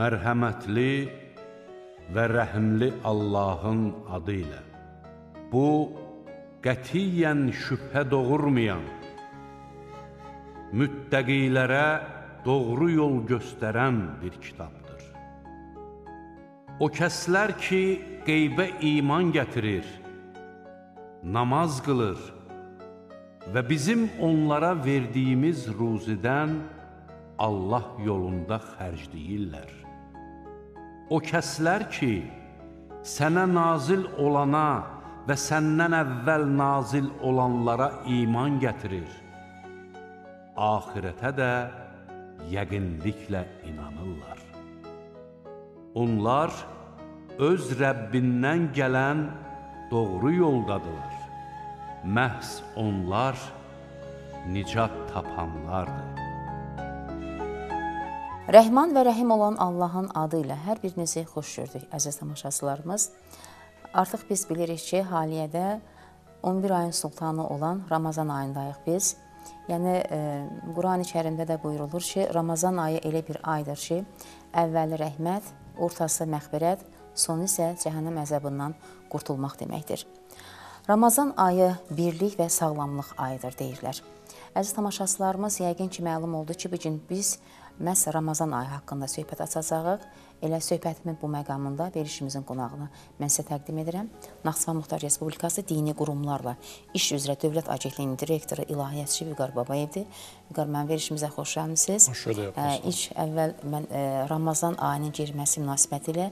mərhəmətli və rəhimli Allahın adı ilə. Bu, qətiyyən şübhə doğurmayan, müttəqilərə doğru yol göstərən bir kitabdır. O kəslər ki, qeybə iman gətirir, namaz qılır və bizim onlara verdiyimiz ruzidən Allah yolunda xərcləyirlər. O kəslər ki, sənə nazil olana və səndən əvvəl nazil olanlara iman gətirir, axirətə də yəqinliklə inanırlar. Onlar öz Rəbbindən gələn doğru yoldadılar. Məhz onlar nicat tapanlardır. Rəhman və Rəhim olan Allahın adı ilə hər birinizi xoş gördük, əziz tamaşaçılarımız. Artıq biz bilirik ki, haliyyədə 11 ayın sultanı olan Ramazan ayındayıq biz. Yəni e, Qurani Kərimdə də buyurulur ki, Ramazan ayı elə bir aydır ki, əvvəli rəhmət, ortası məğfirət, sonu isə cəhənnəm əzabından qurtulmaq deməkdir. Ramazan ayı birlik və sağlamlıq ayıdır deyirlər. Əziz tamaşaçılarımız, yəqin ki, məlum oldu ki, bu gün biz məhz Ramazan ayı haqqında söhbət açacağıq. Elə söhbətimin bu məqamında verilişimizin qonağını mən sizə təqdim edirəm. Naxçıvan Muxtar Respublikası dini qurumlarla iş üzrə Dövlət Agentliyinin direktoru İlahiyyatçı Vüqar Babayevdir. Vüqar, mən verilişimizə xoş gəlmisiniz. Xoş gördük. İlk əvvəl mən Ramazan ayının girməsi münasibətilə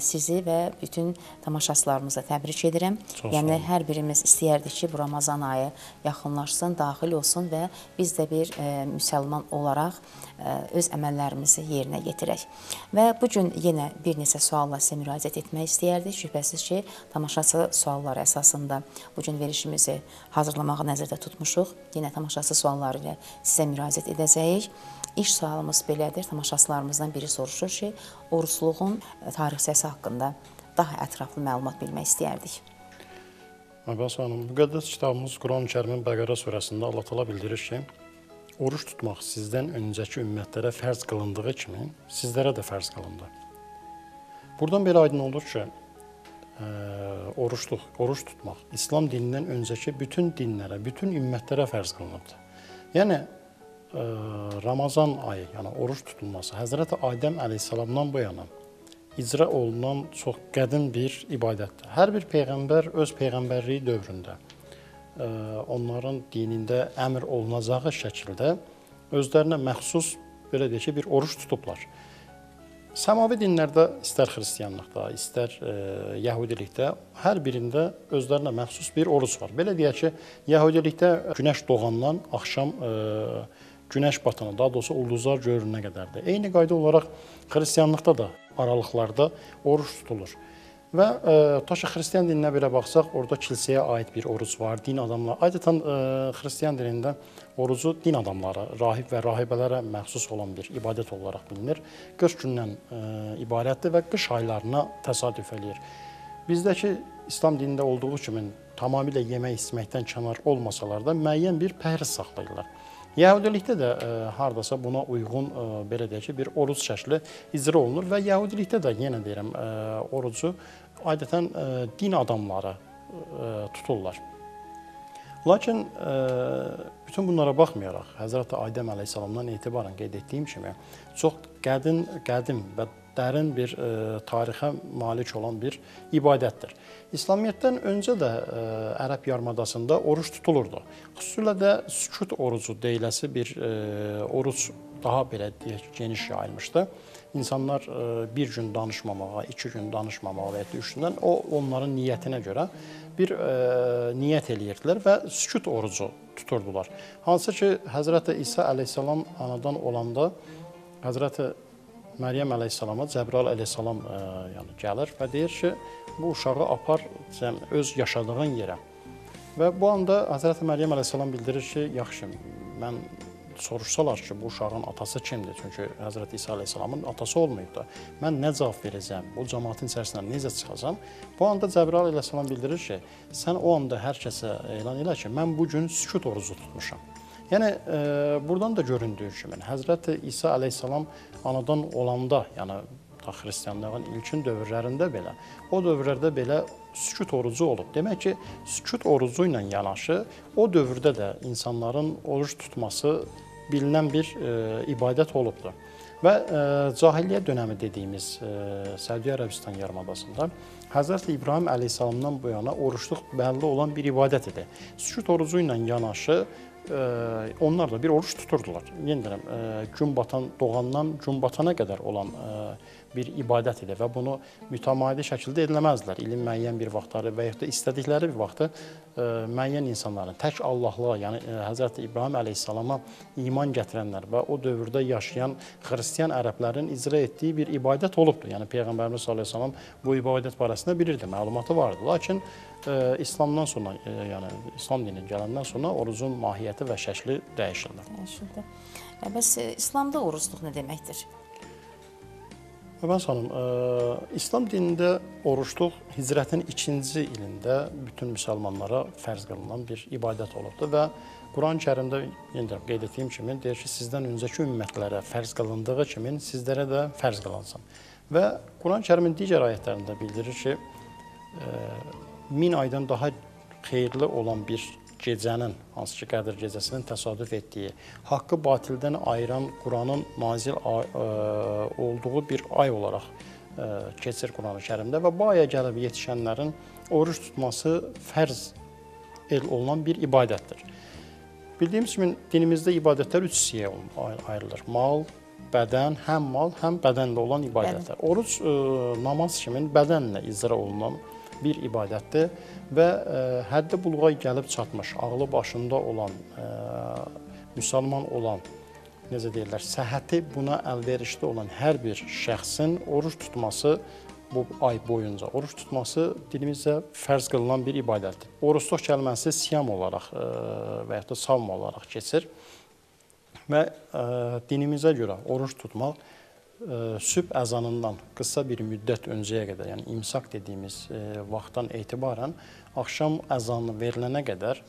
sizi və bütün tamaşaçılarımızı təbrik edirəm. Çox yəni hər birimiz istəyərdik ki, bu Ramazan ayı yaxınlaşsın, daxil olsun və biz də bir ə, müsəlman olaraq ə, öz əməllərimizi yerinə yetirək. Və bu gün yenə bir neçə sualla sizə müraciət etmək istəyərdik. Şübhəsiz ki, tamaşaçı sualları əsasında bu gün verilişimizi hazırlamağı nəzərdə tutmuşuq. Yenə tamaşaçı sualları ilə sizə müraciət edəcəyik. İş sualımız belədir. Tamaşaçılarımızdan biri soruşur ki, orucluğun tarixçəsi haqqında daha ətraflı məlumat bilmək istəyərdik. Abbas xanım, müqəddəs kitabımız Quran-ı Kərimin Bəqərə surəsində Allah təala bildirir ki, oruç tutmaq sizdən öncəki ümmətlərə fərz qılındığı kimi sizlərə də fərz qılındı. Buradan belə aydın olur ki, ə, oruçluq, oruç tutmaq İslam dinindən öncəki bütün dinlərə, bütün ümmətlərə fərz qılınıbdı. Yəni Ramazan ayı, yəni oruç tutulması Həzrət Adəm əleyhissalamdan bu yana icra olunan çox qədim bir ibadətdir. Hər bir peyğəmbər öz peyğəmbərliyi dövründə ə, onların dinində əmr olunacağı şəkildə özlərinə məxsus belə deyək ki, bir oruç tutublar. Səmavi dinlərdə, istər xristianlıqda, istər ə, yəhudilikdə hər birində özlərinə məxsus bir oruc var. Belə deyək ki, yəhudilikdə günəş doğandan axşam ə, günəş batana, daha doğrusu ulduzlar görünənə qədərdir. Eyni qayda olaraq xristianlıqda da aralıqlarda oruç tutulur. Və ə, ta ki xristian dininə belə baxsaq, orada kilsəyə aid bir oruc var, din adamları. Adətən ə, xristian dinində orucu din adamları, rahib və rahibələrə məxsus olan bir ibadət olaraq bilinir. 40 gündən ə, ibarətdir və qış aylarına təsadüf eləyir. Bizdəki İslam dinində olduğu kimi tamamilə yemək içməkdən kənar olmasalar da müəyyən bir pəhriz saxlayırlar. Yəhudilikdə də ə, hardasa buna uyğun ə, belə deyək ki, bir oruc şəkli icra olunur və Yəhudilikdə də yenə deyirəm, ə, orucu adətən ə, din adamları ə, tuturlar. Lakin ə, bütün bunlara baxmayaraq Həzrət Adəm əleyhissalamdan etibarən qeyd etdiyim kimi çox qədim, qədim və dərin bir ə, tarixə malik olan bir ibadətdir. İslamiyyətdən öncə də ə, Ərəb yarımadasında oruç tutulurdu. Xüsusilə də sükut orucu deyiləsi bir oruc daha belə deyək geniş yayılmışdı. İnsanlar bir gün danışmamağa, iki gün danışmamağa və ya üç gündən o onların niyyətinə görə bir ə, niyyət eləyirdilər və sükut orucu tuturdular. Hansı ki Həzrət İsa əleyhissalam anadan olanda Həzrət Məryəm əleyhissalama Cəbrail əleyhissalam ə, yəni gəlir və deyir ki, bu uşağı apar sən öz yaşadığın yerə. Və bu anda Həzrət Məryəm əleyhissalam bildirir ki, yaxşı, mən soruşsalar ki, bu uşağın atası kimdir? Çünki Həzrət İsa əleyhissalamın atası olmayıb da. Mən nə cavab verəcəm? Bu cəmaətin içərisindən necə çıxacam? Bu anda Cəbrail əleyhissalam bildirir ki, sən o anda hər kəsə elan elə ki, mən bu gün sükut orucu tutmuşam. Yəni e, buradan da göründüyü kimi Həzrət İsa əleyhissalam anadan olanda, yəni ta xristianlığın ilkin dövrlərində belə, o dövrlərdə belə sükut orucu olub. Demək ki, sükut orucu ilə yanaşı o dövrdə də insanların oruc tutması bilinən bir e, ibadət olubdur. Və e, cahiliyyə dönəmi dediyimiz e, Səudiyyə Ərəbistan yarımadasında Həzrət İbrahim əleyhissalamdan bu yana oruçluq bəlli olan bir ibadət idi. Sükut orucu ilə yanaşı e, onlar da bir oruç tuturdular. Yenə deyirəm, e, gün batan doğandan gün batana qədər olan e, bir ibadət idi və bunu mütəmadi şəkildə ediləməzdilər. İlin müəyyən bir vaxtları və yaxud da istədikləri bir vaxtı ə, müəyyən insanların tək Allahlığa, yəni ə, Həzrət İbrahim əleyhissalama iman gətirənlər və o dövrdə yaşayan xristian ərəblərin icra etdiyi bir ibadət olubdu. Yəni Peyğəmbərimiz sallallahu əleyhi və səlləm bu ibadət barəsində bilirdi, məlumatı vardı. Lakin ə, İslamdan sonra, ə, yəni İslam dini gələndən sonra orucun mahiyyəti və şəkli dəyişildi. Dəyişildi. Bəs e, İslamda orucluq nə deməkdir? Məbən xanım, ə, İslam dinində oruçluq hicrətin 2-ci ilində bütün müsəlmanlara fərz qılınan bir ibadət olubdur və Quran-Kərimdə yenə də qeyd etdiyim kimi deyir ki, sizdən öncəki ümmətlərə fərz qılındığı kimi sizlərə də fərz qılınsın. Və Quran-Kərimin digər ayətlərində bildirir ki, ə, min aydan daha xeyirli olan bir gecənin, hansı ki Qədr gecəsinin təsadüf etdiyi, haqqı batildən ayıran Quranın nazil ə, olduğu bir ay olaraq ə, keçir Qurani-Kərimdə və bu aya gəlib yetişənlərin oruç tutması fərz el olunan bir ibadətdir. Bildiyimiz kimi dinimizdə ibadətlər üç hissəyə ayrılır. Mal, bədən, həm mal, həm bədənlə olan ibadətlər. Oruc ə, namaz kimi bədənlə icra olunan bir ibadətdir və ə, həddə buluğa gəlib çatmış, ağlı başında olan, ə, müsəlman olan, necə deyirlər, səhhəti buna əlverişli olan hər bir şəxsin oruç tutması bu ay boyunca oruç tutması dilimizdə fərz qılınan bir ibadətdir. Oruçluq kəlməsi siyam olaraq ə, və ya da savm olaraq keçir. Və ə, dinimizə görə oruç tutmaq sübh əzanından qısa bir müddət öncəyə qədər, yəni imsak dediyimiz vaxtdan etibarən axşam əzanı verilənə qədər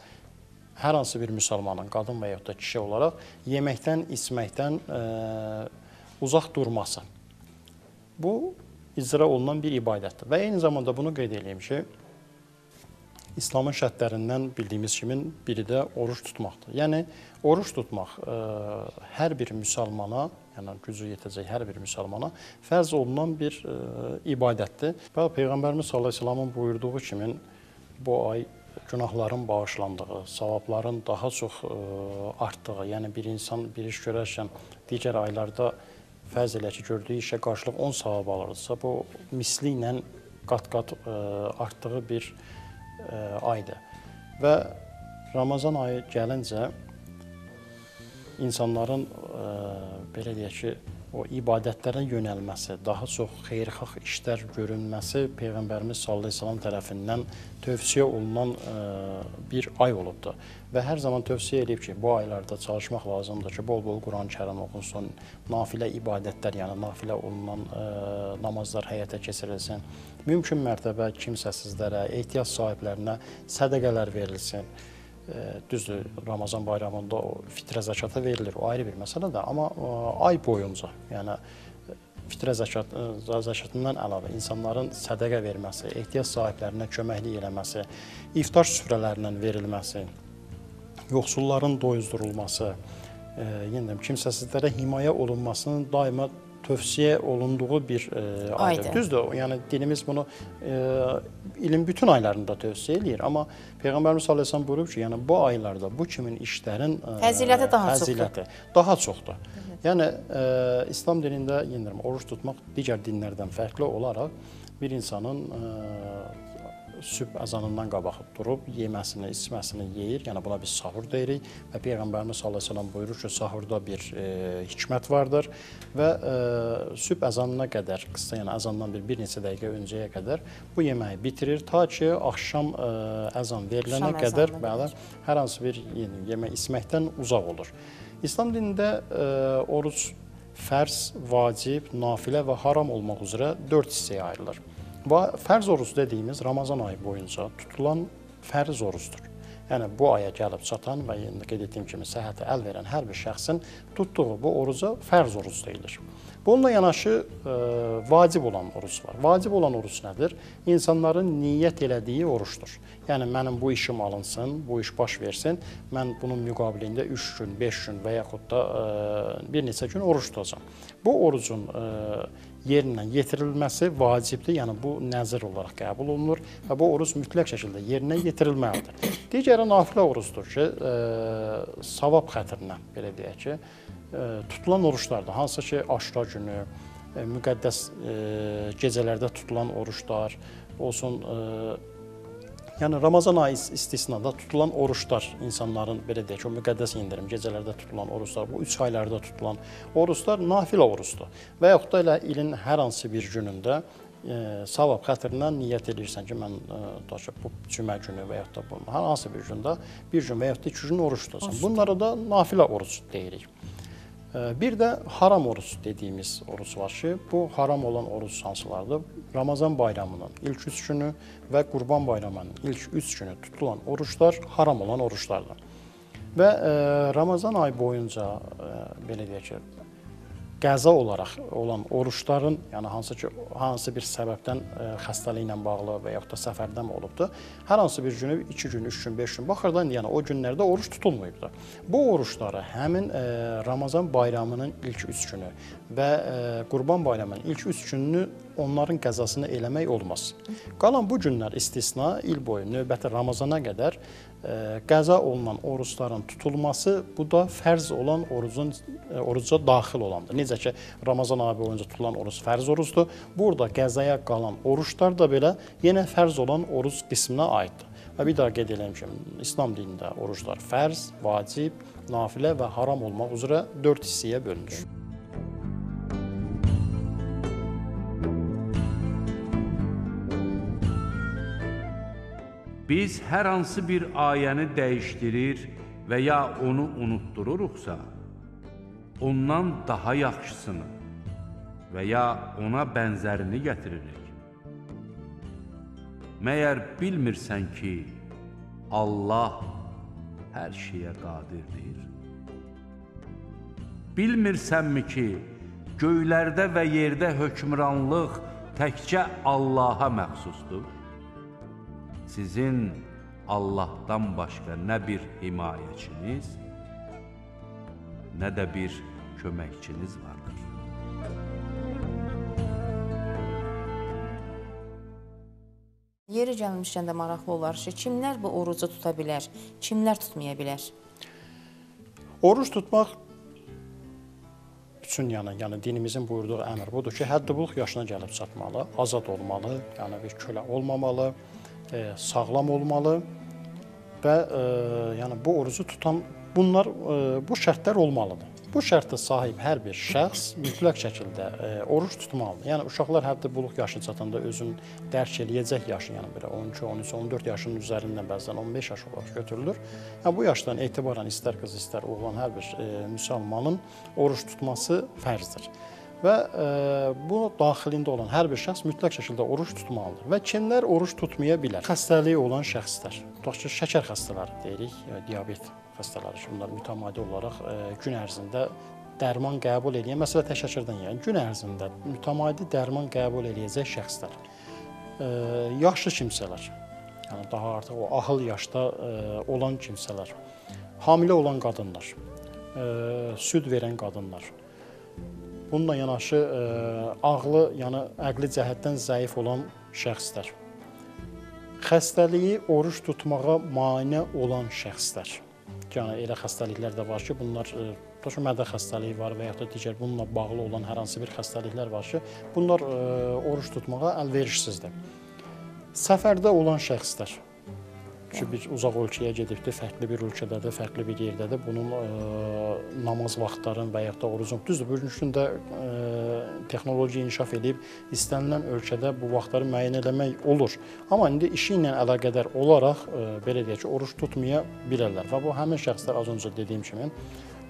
hər hansı bir müsəlmanın, qadın və yaxud da kişi olaraq yeməkdən, içməkdən uzaq durması. Bu icra olunan bir ibadətdir. Və eyni zamanda bunu qeyd edeyim ki, İslamın şərtlərindən bildiyimiz kimi biri də oruç tutmaqdır. Yəni oruç tutmaq ə, hər bir müsəlmana yəni gücü yetəcək hər bir müsəlmana fərz olunan bir ə, ibadətdir. Və Peyğəmbərimiz sallallahu əleyhi və səlləmin buyurduğu kimi bu ay günahların bağışlandığı, savabların daha çox ə, artdığı, yəni bir insan bir iş görərkən digər aylarda fərz elə ki, gördüyü işə qarşılıq 10 savab alırsa, bu misli ilə qat-qat ə, artdığı bir ə, aydır. Və Ramazan ayı gəlincə insanların ə, belə deyək ki, o ibadətlərə yönəlməsi, daha çox xeyirxah işlər görünməsi peyğəmbərimiz sallallahu tərəfindən tövsiyə olunan ə, bir ay olubdur. Və hər zaman tövsiyə edib ki, bu aylarda çalışmaq lazımdır ki, bol-bol Quran-Kərim oxunsun, nafilə ibadətlər, yəni nafilə olunan ə, namazlar həyata keçirilsin. Mümkün mərtəbə kimsəsizlərə, ehtiyac sahiblərinə sədaqələr verilsin düzdür, Ramazan bayramında o fitrə zəkata verilir, o ayrı bir məsələdir, amma ay boyunca, yəni fitrə zəkat zəkatından əlavə insanların sədaqə verməsi, ehtiyac sahiblərinə köməklik eləməsi, iftar süfrələrinin verilməsi, yoxsulların doyuzdurulması, yenə deyim, kimsəsizlərə himayə olunmasının daima tövsiyə olunduğu bir e, aydır. Düzdür, yəni dinimiz bunu e, ilin bütün aylarında tövsiyə eləyir, amma Peyğəmbərimiz sallallahu əleyhi və səlləm buyurub ki, yəni bu aylarda bu kimin işlərin e, fəziləti daha fəziləti çoxdur. Daha çoxdur. Evet. Yəni e, İslam dinində yenə deyirəm, oruç tutmaq digər dinlərdən fərqli olaraq bir insanın e, sübh əzanından qabaq durub yeməsini, içməsini yeyir. Yəni buna biz sahur deyirik və Peyğəmbərimiz sallallahu əleyhi və səlləm buyurur ki, sahurda bir e, hikmət vardır və e, sübh əzanına qədər, qısa yəni əzandan bir bir neçə dəqiqə öncəyə qədər bu yeməyi bitirir ta ki axşam e, əzan verilənə Şam qədər bəli hər hansı bir yəni, yemək içməkdən uzaq olur. İslam dinində e, oruc fərz, vacib, nafilə və haram olmaq üzrə 4 hissəyə ayrılır. Fərz oruc dediyimiz Ramazan ayı boyunca tutulan fərz orucdur. Yəni bu aya gəlib çatan və indi qeyd etdiyim kimi səhhəti əl verən hər bir şəxsin tutduğu bu oruca fərz oruc deyilir. Bununla yanaşı e, vacib olan oruc var. Vacib olan oruc nədir? İnsanların niyyət elədiyi orucdur. Yəni mənim bu işim alınsın, bu iş baş versin, mən bunun müqabilində 3 gün, 5 gün və yaxud da e, bir neçə gün oruc tutacağam. Bu orucun e, yerinə yetirilməsi vacibdir. Yəni bu nəzir olaraq qəbul olunur və bu oruc mütləq şəkildə yerinə yetirilməlidir. Digəri nafilə orucdur ki, e, savab xətrinə belə deyək ki, e, tutulan oruclardır. Hansı ki, Aşura günü, e, müqəddəs e, gecələrdə tutulan oruclar olsun, e, Yəni Ramazan ayı istisnada tutulan oruçlar insanların belə deyək ki, o müqəddəs indirim gecələrdə tutulan oruçlar, bu 3 aylarda tutulan oruçlar nafilə oruçdur. Və yaxud da elə ilin hər hansı bir günündə e, savab xətirindən niyyət edirsən ki, mən e, ki, bu cümə günü və yaxud da bu hər hansı bir gündə bir gün və yaxud da iki gün oruç tutacam. Bunlara da nafilə oruç deyirik. Bir də haram oruc dediyimiz oruc var ki, bu haram olan oruc hansılardır? Ramazan bayramının ilk 3 günü və Qurban bayramının ilk 3 günü tutulan oruclar haram olan oruclardır. Və e, Ramazan ayı boyunca e, belə deyək ki, qəza olaraq olan oruçların, yəni hansı ki, hansı bir səbəbdən ə, xəstəlik ilə bağlı və yaxud da səfərdən olubdu, hər hansı bir günü 2 gün, 3 gün, 5 gün baxırdan, yəni o günlərdə oruç tutulmayıbdı. Bu oruçları həmin ə, Ramazan bayramının ilk 3 günü və ə, Qurban bayramının ilk 3 gününü onların qəzasını eləmək olmaz. Qalan bu günlər istisna il boyu növbəti Ramazana qədər qəza olunan orucların tutulması bu da fərz olan orucun oruca daxil olandır. Necə ki Ramazan ayı boyunca tutulan oruc fərz orucdur. Burada qəzaya qalan oruclar da belə yenə fərz olan oruc qisminə aiddir. Və bir daha qeyd edirəm ki, İslam dinində oruclar fərz, vacib, nafilə və haram olmaq üzrə 4 hissəyə bölünür. Biz hər hansı bir ayəni dəyişdirir və ya onu unutdururuqsa, ondan daha yaxşısını və ya ona bənzərini gətiririk. Məyər bilmirsən ki, Allah hər şeyə qadirdir? Bilmirsənmi ki, göylərdə və yerdə hökmranlıq təkcə Allaha məxsusdur? Sizin Allahdan başqa nə bir himayəçiniz, nə də bir köməkçiniz vardır. Yeri gəlmişkən də maraqlı olar ki, kimlər bu orucu tuta bilər, kimlər tutmaya bilər? Oruç tutmaq üçün yəni, yəni dinimizin buyurduğu əmr budur ki, həddi-buluq yaşına gəlib çatmalı, azad olmalı, yəni bir kölə olmamalı, e, sağlam olmalı və e, yəni bu orucu tutan bunlar e, bu şərtlər olmalıdır. Bu şərtə sahib hər bir şəxs mütləq şəkildə e, oruç tutmalıdır. Yəni uşaqlar həddi buluq yaşı çatanda özün dərk eləyəcək yaşı, yəni belə 12, 13, 14 yaşının üzərindən bəzən 15 yaş olaraq götürülür. Yəni bu yaşdan etibarən istər qız, istər oğlan hər bir e, müsəlmanın oruç tutması fərzdir və e, bu daxilində olan hər bir şəxs mütləq şəkildə oruç tutmalıdır. Və kimlər oruç tutmaya bilər? Xəstəliyi olan şəxslər. Tutaq ki, şəkər xəstələri deyirik, diabet xəstələri. Bunlar mütəmadi olaraq e, gün ərzində dərman qəbul edən, məsələ tək şəkərdən yəni gün ərzində mütəmadi dərman qəbul eləyəcək şəxslər. E, yaşlı kimsələr, yəni daha artıq o ahıl yaşda olan kimsələr, hamilə olan qadınlar, süd verən qadınlar, Bununla yanaşı e, ağlı, yəni əqli cəhətdən zəif olan şəxslər. Xəstəliyi oruç tutmağa mane olan şəxslər. Yəni elə xəstəliklər də var ki, bunlar e, tutaq mədə xəstəliyi var və ya da digər bununla bağlı olan hər hansı bir xəstəliklər var ki, bunlar e, oruç tutmağa əlverişsizdir. Səfərdə olan şəxslər ki, bir uzaq ölkəyə gedibdir, fərqli bir ölkədədir, fərqli bir yerdədir. Bunun ə, e, namaz vaxtların və ya da orucun düzdür. Bugünkü gündə ə, e, texnologiya inkişaf edib istənilən ölkədə bu vaxtları müəyyən etmək olur. Amma indi işi ilə əlaqədar olaraq ə, e, belə deyək ki, oruç tutmaya bilərlər və bu həmin şəxslər az öncə dediyim kimi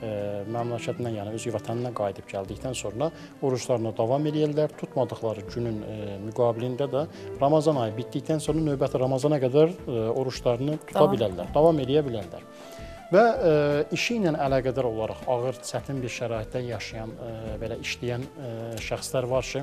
ə, məmləkətindən, yəni öz vətəninə qayıdıb gəldikdən sonra oruclarına davam eləyirlər. Tutmadıkları günün e, müqabilində də Ramazan ayı bitdikdən sonra növbəti Ramazana qədər e, oruclarını tuta Davam. bilərlər, davam eləyə bilərlər. Və e, işi ilə əlaqədar olaraq ağır, çətin bir şəraitdə yaşayan, e, belə işləyən e, şəxslər var ki,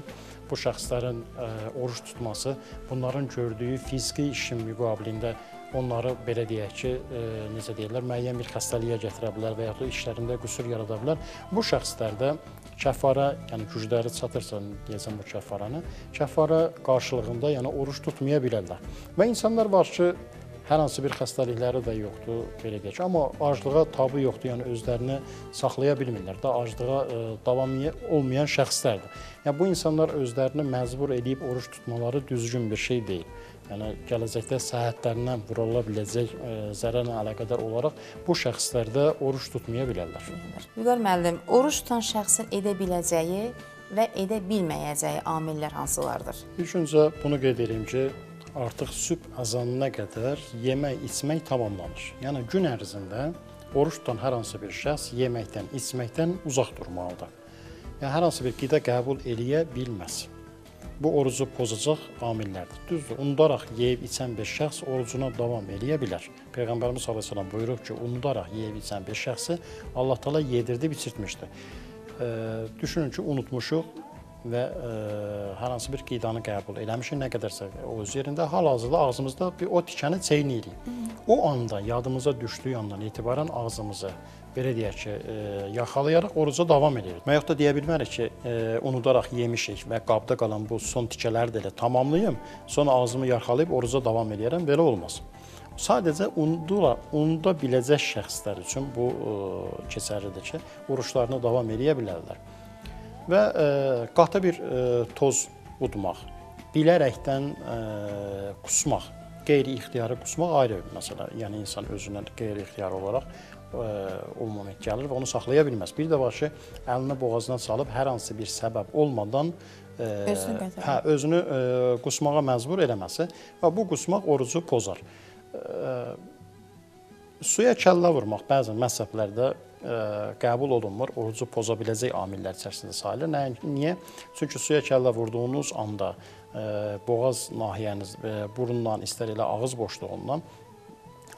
bu şəxslərin e, oruç tutması bunların gördüyü fiziki işin müqabilində onları belə deyək ki, e, necə deyirlər, müəyyən bir xəstəliyə gətirə bilər və ya da işlərində qüsur yarada bilər. Bu şəxslərdə kəfara, yəni gücləri çatırsa deyəsəm bu kəfaranı, kəfara qarşılığında, yəni oruç tutmaya bilərlər. Və insanlar var ki, hər hansı bir xəstəlikləri də yoxdur, belə deyək amma aclığa tabu yoxdur, yəni özlərini saxlaya bilmirlər də, aclığa e, davam olmayan şəxslərdir. Yəni bu insanlar özlərini məcbur edib oruç tutmaları düzgün bir şey deyil. Yəni gələcəkdə səhhətlərindən vurula biləcək e, zərərlə əlaqədar olaraq bu şəxslərdə oruç tutmaya bilərlər. Vüqar müəllim, oruç tutan şəxsin edə biləcəyi və edə bilməyəcəyi amillər hansılardır? Öncə bunu qeyd edeyim ki, artıq sübh azanına qədər yemək, içmək tamamlanır. Yəni gün ərzində oruç tutan hər hansı bir şəxs yeməkdən, içməkdən uzaq durmalıdır. Yəni hər hansı bir qida qəbul eləyə bilməz. Bu orucu pozacaq amillərdir. Düzdür, unudaraq yeyib içən bir şəxs orucuna davam eləyə bilər. Peyğəmbərimiz sallallahu əleyhi və səlləm buyurub ki, unudaraq yeyib içən bir şəxsi Allah Taala yedirdib içirtmişdi. E, düşünün ki, unutmuşuq və ə, hər hansı bir qidanı qəbul eləmişik, nə qədərsə öz yerində, hal-hazırda ağzımızda bir o tikəni çeyniyirik. O anda yadımıza düşdüyü andan etibarən ağzımızı belə deyək ki, ə, yaxalayaraq oruca davam edirik. Və yaxud da deyə bilmərik ki, ə, unudaraq yemişik və qabda qalan bu son tikələri də elə tamamlayım, sonra ağzımı yaxalayıb oruca davam edərəm, belə olmaz. Sadəcə unudula, unuda biləcək şəxslər üçün bu ə, keçərlidir ki, oruçlarını davam edə bilərlər və qatı bir toz udmaq, bilərəkdən ə, qusmaq, qeyri-ixtiyari qusmaq ayrı bir məsələ. Yəni insan özündən qeyri-ixtiyari olaraq o moment gəlir və onu saxlaya bilməz. Bir də var ki, əlini boğazına salıb hər hansı bir səbəb olmadan Özünü hə, özünü qusmağa məcbur eləməsi və bu qusmaq orucu pozar. Suya kəllə vurmaq bəzən məzhəblərdə ə, qəbul olunmur, orucu poza biləcək amillər içərisində sayılır. Nə, niyə? Çünki suya kəllə vurduğunuz anda ə, boğaz nahiyəniz, ə, burundan, istər elə ağız boşluğundan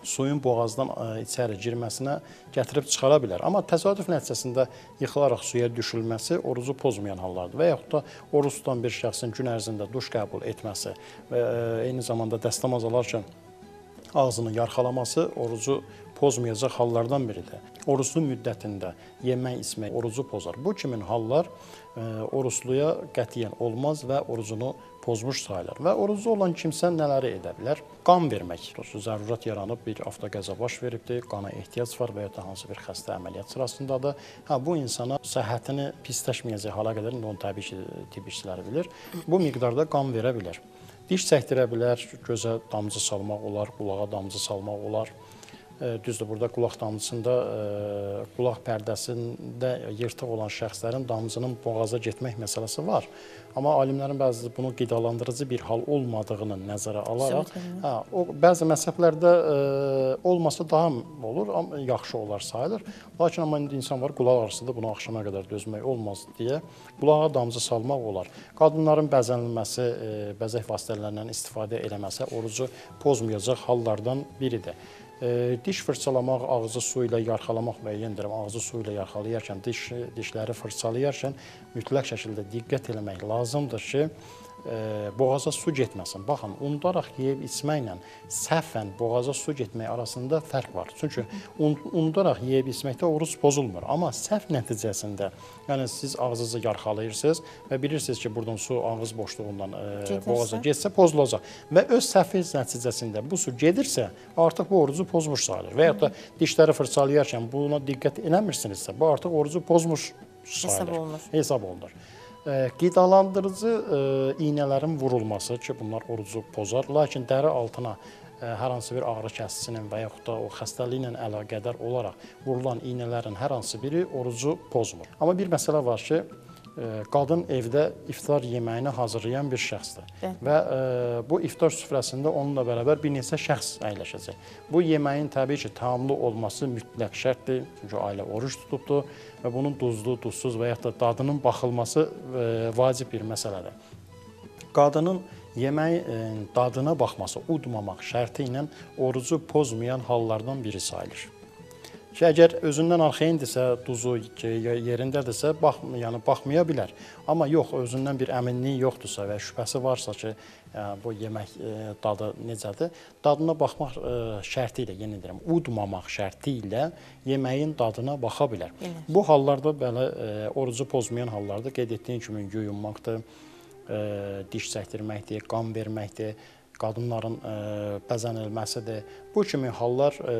suyun boğazdan ə, içəri girməsinə gətirib çıxara bilər. Amma təsadüf nəticəsində yıxılaraq suya düşülməsi orucu pozmayan hallardır. Və yaxud da oruç tutan bir şəxsin gün ərzində duş qəbul etməsi və ə, eyni zamanda dəstəmaz alarkən ağzını yarxalaması orucu pozmayacaq hallardan biridir. Oruclu müddətində yemək, içmək orucu pozar. Bu kimi hallar ə, orucluya qətiyyən olmaz və orucunu pozmuş sayılır. Və oruclu olan kimsə nələri edə bilər? Qan vermək. Zərurət yaranıb bir avtoqəza baş veribdir, qana ehtiyac var və ya da hansı bir xəstə əməliyyat sırasındadır. Hə bu insana səhhətini pisləşməyəcək hala qədər onu təbii ki, tibb işçiləri bilir. Bu miqdarda qan verə bilər. Diş çəkdirə bilər, gözə damcı salmaq olar, qulağa damcı salmaq olar. E, Düzdür, burada qulaq damcısında e, qulaq pərdəsində yırtıq olan şəxslərin damcının boğaza getmək məsələsi var. Amma alimlərin bəzi bunu qidalandırıcı bir hal olmadığını nəzərə alaraq, hə, o bəzi məzhəblərdə e, olmasa daha olur, amma yaxşı olar sayılır. Lakin amma indi insan var, qulaq ağrısıdır, bunu axşama qədər dözmək olmaz deyə qulağa damcı salmaq olar. Qadınların bəzənilməsi, e, bəzək vasitələrindən istifadə eləməsi orucu pozmayacaq hallardan biridir. Diş fırçalamaq, ağzı su ilə yarxalamaq deyirəm, ağzı su ilə yarxalayarkən, diş dişləri fırçalayarkən mütləq şəkildə diqqət eləmək lazımdır ki, boğaza su getməsin. Baxın, unudaraq yeyib içməklə səhvən boğaza su getmək arasında fərq var. Çünki un unudaraq yeyib içməkdə oruc pozulmur, amma səhv nəticəsində, yəni siz ağzınızı yarxalayırsınız və bilirsiniz ki, buradan su ağız boşluğundan e, boğaza getsə pozulacaq və öz səhviniz nəticəsində bu su gedirsə, artıq bu orucu pozmuş sayılır. Və ya da dişləri fırçalayarkən buna diqqət eləmirsinizsə, bu artıq orucu pozmuş sayılır. Hesab olunur. Hesab olunur. Qidalandırıcı iynələrin vurulması ki, bunlar orucu pozar, lakin dəri altına hər hansı bir ağrı kəsicisinin və yaxud da o xəstəliklə əlaqədar olaraq vurulan iynələrin hər hansı biri orucu pozmur. Amma bir məsələ var ki, qadın evdə iftar yeməyini hazırlayan bir şəxsdir. Və ə, bu iftar süfrəsində onunla bərabər bir neçə şəxs əyləşəcək. Bu yeməyin təbii ki, tamamlı olması mütləq şərtdir. Çünki ailə oruc tutubdur və bunun duzlu, duzsuz və ya da dadının baxılması ə, vacib bir məsələdir. Qadının yeməyin dadına baxması, udmamaq şərti ilə orucu pozmayan hallardan biri sayılır. Ki əgər özündən arxayindirsə, duzu yerindədirsə, bax, yəni baxmaya bilər. Amma yox, özündən bir əminliyi yoxdursa və şübhəsi varsa ki, bu yemək ə, dadı necədir, dadına baxmaq ə, şərti ilə, yenə deyirəm, udmamaq şərti ilə yeməyin dadına baxa bilər. Bilər. Bu hallarda belə ə, orucu pozmayan hallarda qeyd etdiyim kimi yuyunmaqdır, diş çəkdirməkdir, qan verməkdir, qadınların ə, bəzənilməsidir. Bu kimi hallar ə,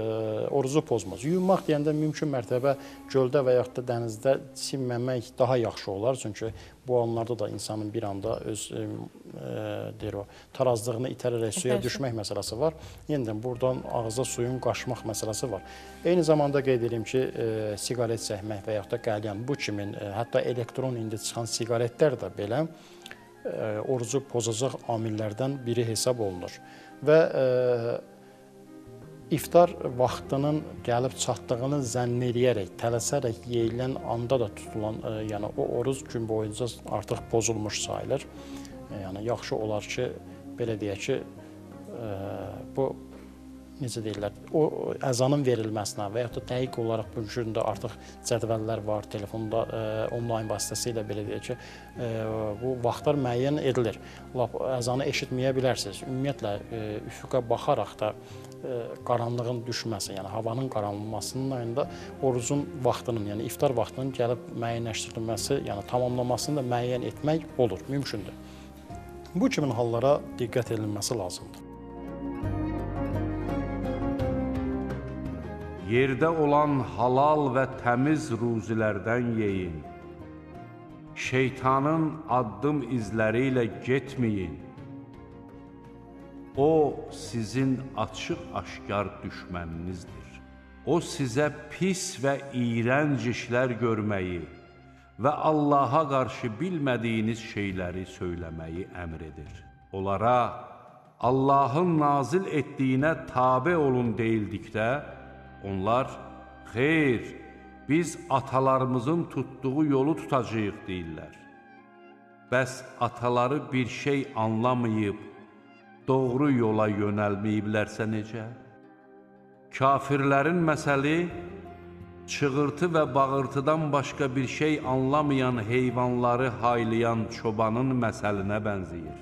orucu pozmaz. Yuyunmaq deyəndə mümkün mərtəbə göldə və yaxud da dənizdə çimməmək daha yaxşı olar. Çünki bu anlarda da insanın bir anda öz ə, deyir o tarazlığını itərərək suya düşmək məsələsi var. Yenidən burdan ağza suyun qaçmaq məsələsi var. Eyni zamanda qeyd edim ki, siqaret çəkmək və yaxud da qəlyan bu kimi ə, hətta elektron indi çıxan siqaretlər də belə orucu pozacaq amillərdən biri hesab olunur. Və ə, iftar vaxtının gəlib çatdığını zənn eləyərək, tələsərək yeyilən anda da tutulan, ə, yəni o oruz gün boyunca artıq pozulmuş sayılır. E, Yəni yaxşı olar ki, belə deyək ki, bu necə deyirlər, o əzanın verilməsinə və yaxud da dəqiq olaraq bu gün də artıq cədvəllər var, telefonda ə, onlayn vasitəsilə belə deyək ki, ə, bu vaxtlar müəyyən edilir. Lap əzanı eşitməyə bilərsiniz. Ümumiyyətlə ə, üfüqə baxaraq da ə, qaranlığın düşməsi, yəni havanın qaralmasının ayında orucun vaxtının, yəni iftar vaxtının gəlib müəyyənləşdirilməsi, yəni tamamlamasını da müəyyən etmək olur, mümkündür. Bu kimi hallara diqqət edilməsi lazımdır. Yerdə olan halal və təmiz ruzilərdən yeyin. Şeytanın addım izləri ilə getməyin. O sizin açıq-aşkar düşməninizdir. O sizə pis və iyrənc işlər görməyi və Allaha qarşı bilmədiyiniz şeyləri söyləməyi əmr edir. Onlara Allahın nazil etdiyinə tabe olun deyildikdə, onlar, xeyr, biz atalarımızın tutduğu yolu tutacağıq deyirlər. Bəs ataları bir şey anlamayıb, doğru yola yönəlməyiblərsə necə? Kafirlərin məsəli, çığırtı və bağırtıdan başqa bir şey anlamayan heyvanları haylayan çobanın məsəlinə bənzəyir.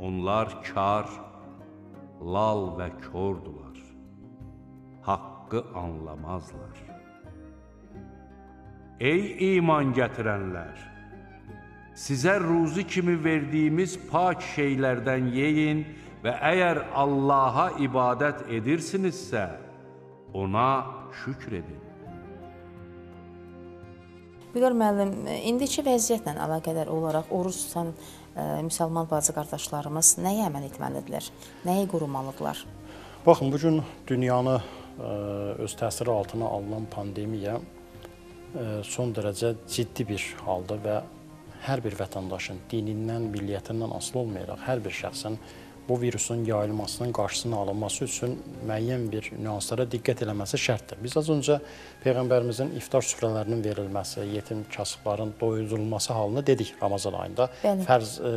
Onlar kar, lal və kordular. Haqqı anlamazlar. Ey iman gətirənlər! Sizə ruzi kimi verdiyimiz pak şeylərdən yeyin və əgər Allaha ibadət edirsinizsə, ona şükr edin. Vüqar müəllim, indiki vəziyyətlə əlaqədar olaraq oruç tutan ə, müsəlman bacı qardaşlarımız nəyə əməl etməlidirlər? Nəyi qorumalıdırlar? Baxın, bu gün dünyanı öz təsiri altına alınan pandemiya ə, son dərəcə ciddi bir halda və hər bir vətəndaşın dinindən, milliyyətindən asılı olmayaraq hər bir şəxsin bu virusun yayılmasının qarşısının alınması üçün müəyyən bir nüanslara diqqət eləməsi şərtdir. Biz az öncə peyğəmbərimizin iftar süfrələrinin verilməsi, yetim kasıbların doyurulması halını dedik Ramazan ayında. Bəli. Fərz e,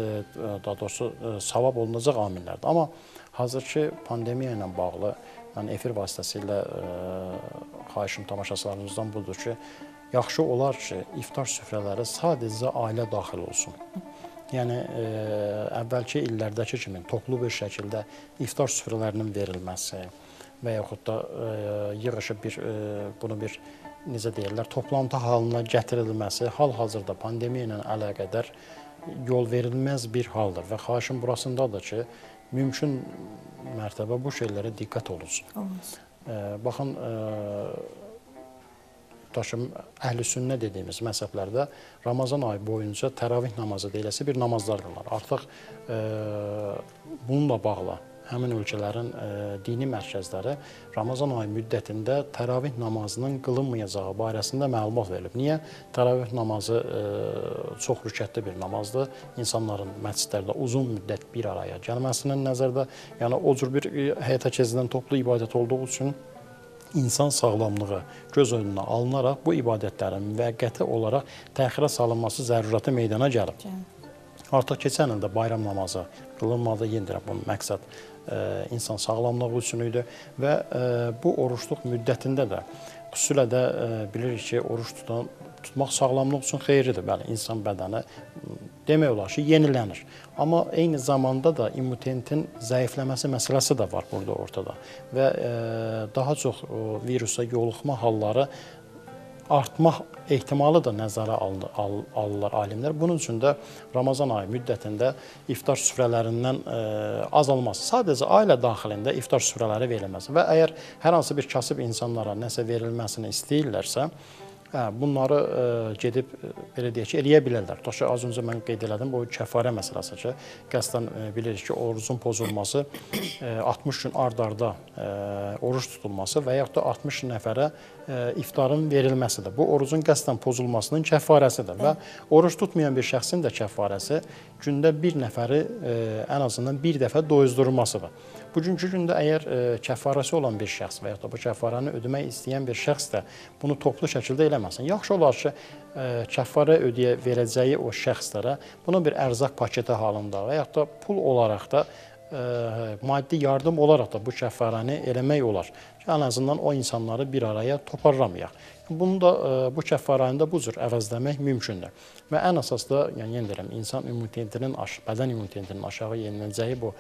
daha doğrusu e, savab olunacaq amillərdir. Amma hazırki pandemiya ilə bağlı mən efir vasitəsilə e, xahişim tamaşaçılarımızdan budur ki, yaxşı olar ki, iftar süfrələri sadəcə ailə daxil olsun. Yəni e, əvvəlki illərdəki kimi toplu bir şəkildə iftar süfrələrinin verilməsi və yaxud da e, yığışıb bir e, bunu bir necə deyirlər, toplantı halına gətirilməsi hal-hazırda pandemiya ilə əlaqədar yol verilməz bir haldır və xahişim burasındadır ki, mümkün mərtəbə bu şeylərə diqqət olunsun. E, baxın, e, daşım əhli sünnə dediyimiz məzhəblərdə Ramazan ayı boyunca təravih namazı deyiləsi bir namazlar var. Artıq e, bununla bağlı həmin ölkələrin ə, dini mərkəzləri Ramazan ayı müddətində təravih namazının qılınmayacağı barəsində məlumat verilib. Niyə? Təravih namazı ə, çox rükətli bir namazdır. İnsanların məscidlərdə uzun müddət bir araya gəlməsinin nəzərdə, yəni o cür bir ə, həyata keçirilən toplu ibadət olduğu üçün insan sağlamlığı göz önünə alınaraq bu ibadətlərin müvəqqəti olaraq təxirə salınması zərurəti meydana gəlib. Artıq keçən ildə bayram namazı qılınmadı. Yenə deyirəm bunun məqsəd insan sağlamlığı üçün idi və ə, bu oruçluq müddətində də xüsusilə də ə, bilirik ki, oruç tutan tutmaq sağlamlıq üçün xeyirlidir. Bəli, insan bədəni demək olar ki, yenilənir. Amma eyni zamanda da immunitetin zəifləməsi məsələsi də var burada ortada və daha çox virusa yoluxma halları artmaq ehtimalı da nəzərə alınır, al, alırlar alimlər. Bunun üçün də Ramazan ayı müddətində iftar süfrələrindən ə, azalması, sadəcə ailə daxilində iftar süfrələri verilməsi və əgər hər hansı bir kasıb insanlara nəsə verilməsini istəyirlərsə, Hə, bunları ə, gedib belə deyək ki, eləyə bilərlər. Tutaq az öncə mən qeyd elədim, bu kəfarə məsələsi ki, qəsdən ə, bilirik ki, orucun pozulması ə, 60 gün ard-arda oruc tutulması və yaxud da 60 nəfərə iftarın verilməsidir. Bu orucun qəsdən pozulmasının kəfarəsidir və oruc tutmayan bir şəxsin də kəfarəsi gündə bir nəfəri ən azından bir dəfə doyuzdurmasıdır. Bugünkü gündə əgər ə, kəfarəsi olan bir şəxs və yaxud da bu kəfarəni ödəmək istəyən bir şəxs də bunu toplu şəkildə eləməsin. Yaxşı olar ki, ə, kəfarə ödəyə verəcəyi o şəxslərə bunu bir ərzaq paketi halında və yaxud da pul olaraq da ə, maddi yardım olaraq da bu kəfarəni eləmək olar. Ki, ən azından o insanları bir araya toparlamayaq. Bunu da ə, bu kəfarəni də bu cür əvəzləmək mümkündür. Və ən əsas da, yəni yenə deyirəm, insan immunitetinin, bədən immunitetinin aşağı yeniləcəyi bu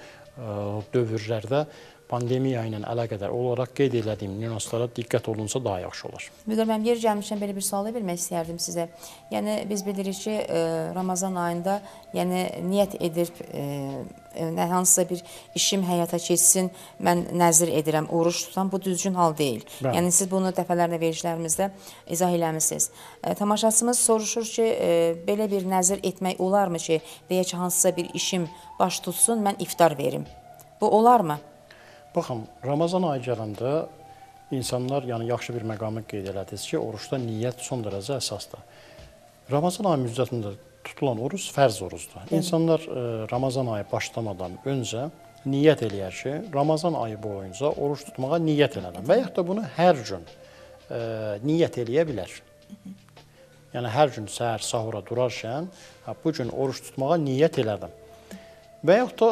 dövrlərdə pandemiya ilə əlaqədar olaraq qeyd etdiyim nüanslara diqqət olunsa daha yaxşı olar. Müdir müəllim, yer gəlmişkən belə bir sual vermək istərdim sizə. Yəni biz bilirik ki, ə, Ramazan ayında, yəni niyyət edib ə, nə hansısa bir işim həyata keçsin, mən nəzir edirəm, oruç tutan bu düzgün hal deyil. Bəli. Yəni siz bunu dəfələrlə verişlərimizdə izah eləmisiniz. Ə, Tamaşaçımız soruşur ki, ə, belə bir nəzir etmək olarmı ki, deyək ki, hansısa bir işim baş tutsun, mən iftar verim. Bu olarmı? Baxın, Ramazan ayı gələndə insanlar, yəni yaxşı bir məqamı qeyd elədiniz ki, oruçda niyyət son dərəcə əsasdır. Ramazan ayı müddətində tutulan oruc fərz orucdur. İnsanlar ə, Ramazan ayı başlamadan öncə niyyət eləyər ki, Ramazan ayı boyunca oruç tutmağa niyyət elədim və yaxud da bunu hər gün ə, niyyət eləyə bilər. Yəni hər gün səhər sahura durarkən, hə, bu gün oruç tutmağa niyyət elədim. Və yaxud da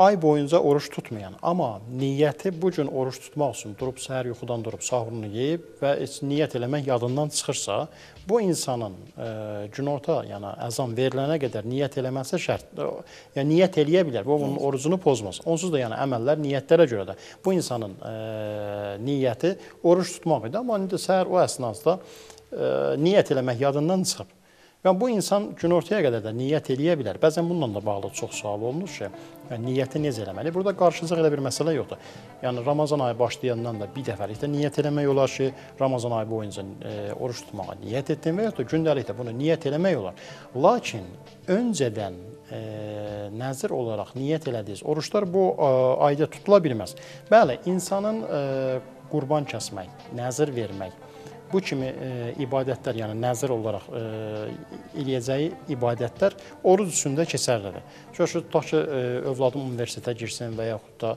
ay boyunca oruç tutmayan, amma niyyəti bu gün oruç tutmaq üçün durub səhər yuxudan durub sahurunu yeyib və heç niyyət eləmək yadından çıxırsa, bu insanın e, günorta, yəni əzan verilənə qədər niyyət eləməsi şərtdir. Yəni niyyət eləyə bilər. Bu onun orucunu pozmaz. Onsuz da yəni əməllər niyyətlərə görə də bu insanın e, niyyəti oruç tutmaq idi, amma indi səhər o əsnasda e, niyyət eləmək yadından çıxıb. Yəni bu insan günortaya qədər də niyyət eləyə bilər. Bəzən bununla da bağlı çox sual olunur ki, yəni niyyəti necə eləməli? Burada qarşınızda elə bir məsələ yoxdur. Yəni Ramazan ayı başlayandan da bir dəfəlikdə niyyət eləmək olar ki, Ramazan ayı boyunca e, oruç tutmağa niyyət etdim və ya da gündəlikdə bunu niyyət eləmək olar. Lakin öncədən e, nəzir olaraq niyyət elədiyiniz oruçlar bu e, ayda tutula bilməz. Bəli, insanın e, qurban kəsmək, nəzir vermək, bu kimi e, ibadətlər, yəni nəzir olaraq e, eləyəcəyi ibadətlər oruc üçündə keçərlidir. Görüşür, tutaq ki, e, övladım universitetə girsin və yaxud da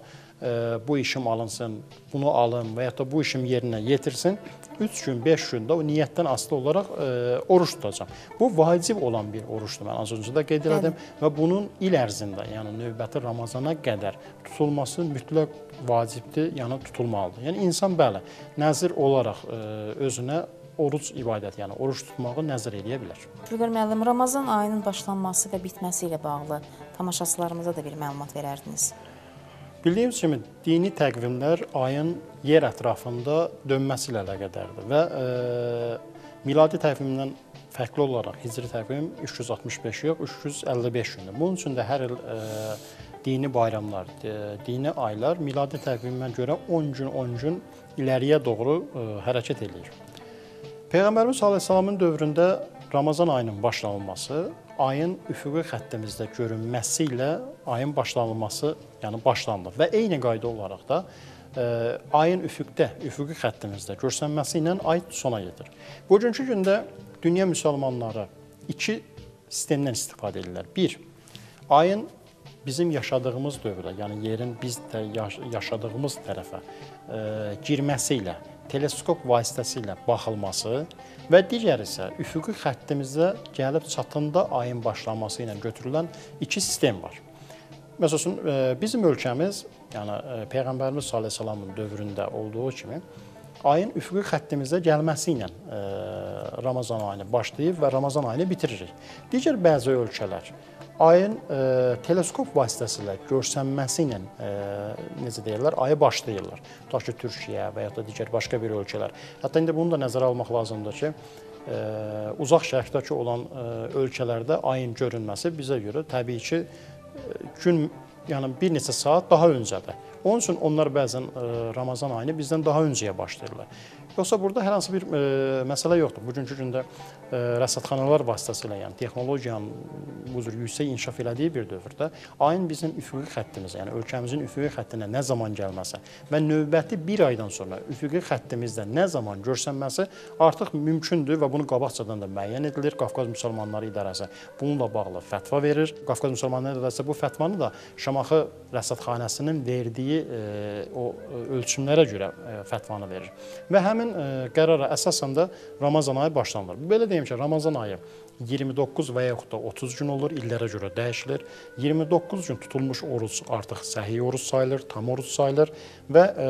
bu işim alınsın, bunu alım və yaxud da bu işim yerinə yetirsin. 3 gün, 5 gündə o niyyətdən asılı olaraq e, oruç tutacam. Bu vacib olan bir oruçdur. Mən az öncə də qeyd elədim və bunun il ərzində, yəni növbəti Ramazana qədər tutulması mütləq vacibdir, yəni tutulmalıdır. Yəni insan bəli, nəzir olaraq e, özünə oruc ibadəti, yəni oruç tutmağı nəzər eləyə bilər. Füqar müəllim, Ramazan ayının başlanması və bitməsi ilə bağlı tamaşaçılarımıza da bir məlumat verərdiniz. Bildiyimiz kimi dini təqvimlər ayın yer ətrafında dönməsi ilə əlaqədardır və e, miladi təqvimdən fərqli olaraq hicri təqvim 365 yox, 355 gündür. Bunun üçün də hər il e, dini bayramlar, e, dini aylar miladi təqvimə görə 10 gün 10 gün iləriyə doğru e, hərəkət eləyir. Peyğəmbərimiz səlləmin dövründə Ramazan ayının başlanılması ayın üfüqi xəttimizdə görünməsi ilə ayın başlanılması, yəni başlandı və eyni qayda olaraq da ə, ayın üfüqdə, üfüqi xəttimizdə görsənməsi ilə ay sona yetir. Bugünkü gündə dünya müsəlmanları iki sistemdən istifadə edirlər. Bir, ayın bizim yaşadığımız dövrdə, yəni yerin biz də yaş yaşadığımız tərəfə ə, girməsi ilə, teleskop vasitəsilə baxılması və digəri isə üfüqi xəttimizdə gəlib çatında ayın başlaması ilə götürülən iki sistem var. Məsələn, e, bizim ölkəmiz, yəni e, peyğəmbərimiz səlləmin dövründə olduğu kimi ayın üfüqi xəttimizdə gəlməsi ilə e, Ramazan ayını başlayıb və Ramazan ayını bitiririk. Digər bəzi ölkələr ayın teleskop vasitəsilə görsənməsi ilə necə deyirlər, ayı başlayırlar. Tutaq ki, Türkiyə və ya da digər başqa bir ölkələr. Hətta indi bunu da nəzərə almaq lazımdır ki, e, uzaq şərqdəki olan e, ölkələrdə ayın görünməsi bizə görə təbii ki, gün yəni bir neçə saat daha öncədir. Onun üçün onlar bəzən e, Ramazan ayını bizdən daha öncəyə başlayırlar. Yoxsa burada hər hansı bir e, məsələ yoxdur. Bugünkü gündə e, rəsədxanalar vasitəsilə, yəni texnologiyanın bu cür yüksək inkişaf elədiyi bir dövrdə ayın bizim üfüqi xəttimizə, yəni ölkəmizin üfüqi xəttinə nə zaman gəlməsi və növbəti 1 aydan sonra üfüqi xəttimizdə nə zaman görsənməsi artıq mümkündür və bunu qabaqcadan da müəyyən edilir. Qafqaz müsəlmanları idarəsi bununla bağlı fətva verir. Qafqaz müsəlmanları idarəsi bu fətvanı da Şamaxı rəsədxanasının verdiyi e, o ölçümlərə görə e, fətvanı verir. Və həmin e, qərara əsasən də Ramazan ayı başlanılır. Belə deyim ki, Ramazan ayı 29 və yaxud da 30 gün olur, illərə görə dəyişilir. 29 gün tutulmuş oruc artıq səhih oruc sayılır, tam oruc sayılır və e,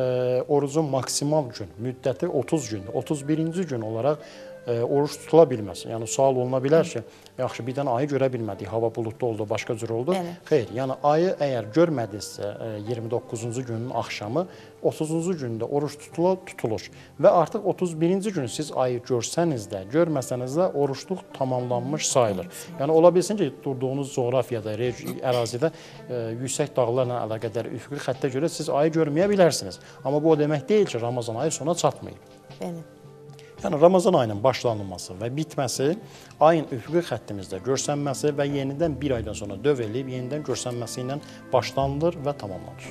orucun maksimal gün müddəti 30 gündür. 31-ci gün olaraq oruç tutula bilməz. Yəni sual oluna bilər ki, yaxşı bir dənə ayı görə bilmədik, hava buludlu oldu, başqa cür oldu. Bəli. Xeyr, yəni ayı əgər görmədinizsə e, 29-cu günün axşamı 30-cu gündə oruç tutula tutulur və artıq 31-ci gün siz ayı görsəniz də, görməsəniz də oruçluq tamamlanmış sayılır. Yəni ola bilsin ki, durduğunuz coğrafiyada, ərazidə e, yüksək dağlarla əlaqədar üfüqi xəttə görə siz ayı görməyə bilərsiniz. Amma bu o demək deyil ki, Ramazan ayı sona çatmayıb. Bəli. Yəni Ramazan ayının başlanılması və bitməsi ayın üfüqi xəttimizdə görsənməsi və yenidən bir aydan sonra dövr eləyib yenidən görsənməsi ilə başlanılır və tamamlanır.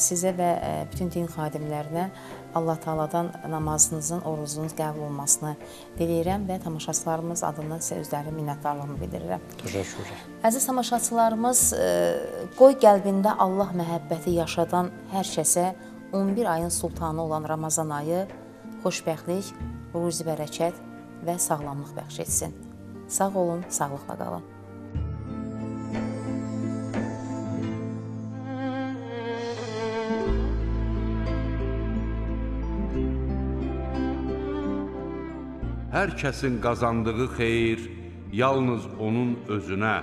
Sizə və ə, bütün din xadimlərinə Allah Taala'dan namazınızın, orucunuz qəbul olmasını diləyirəm və tamaşaçılarımız adından sizə özləri minnətdarlığımı bildirirəm. Təşəkkür. Əziz tamaşaçılarımız, ə, qoy qəlbində Allah məhəbbəti yaşadan hər kəsə 11 ayın sultanı olan Ramazan ayı xoşbəxtlik, ruzi bərəkət və sağlamlıq bəxş etsin. Sağ olun, sağlıqla qalın. Hər kəsin qazandığı xeyir yalnız onun özünə,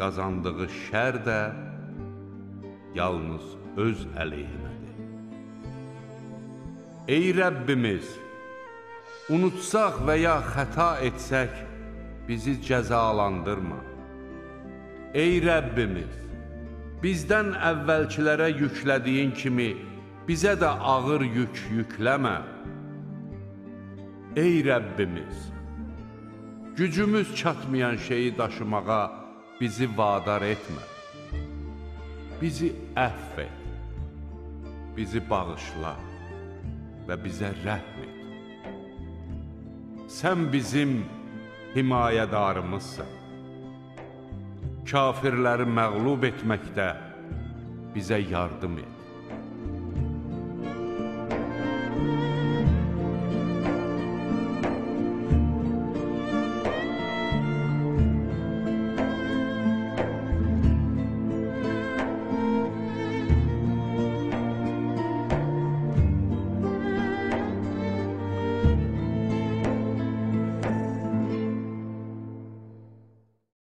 qazandığı şər də yalnız öz əleyhinədir. Ey Rəbbimiz, unutsaq və ya xəta etsək, bizi cəzalandırma. Ey Rəbbimiz, bizdən əvvəlkilərə yüklədiyin kimi bizə də ağır yük yükləmə. Ey Rəbbimiz, gücümüz çatmayan şeyi daşımağa bizi vadar etmə. Bizi əfv et, bizi bağışla və bizə rəhm et. Sən bizim himayədarımızsan. Kafirləri məğlub etməkdə bizə yardım et.